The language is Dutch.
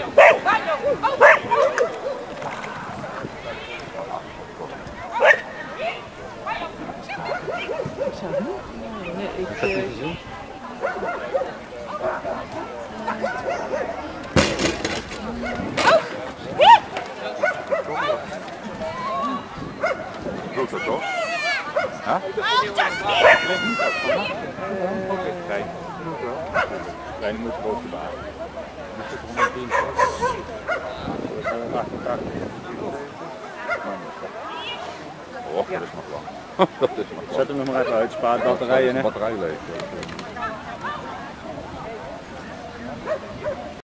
Baño, baño. Nee, ik, Heb Och, dat is nog lang. dat is nog lang. Zet hem nog maar even uit, spaart batterijen hè. Batterij leeg.